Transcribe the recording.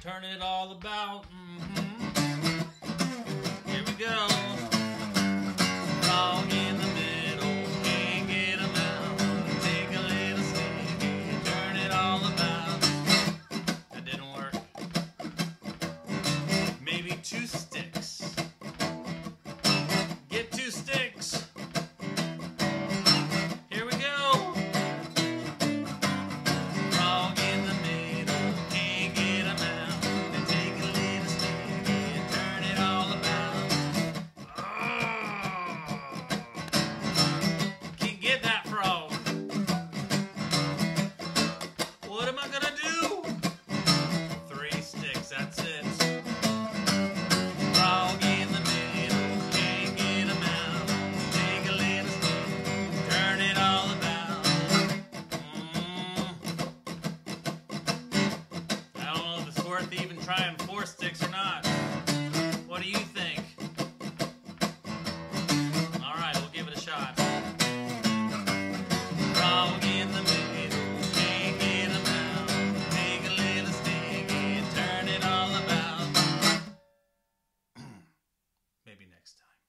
Turn it all about. Mm-hmm. trying four sticks or not? What do you think? All right, we'll give it a shot. Frog in the middle, can't get him out. Take a little stick and turn it all about. Maybe next time.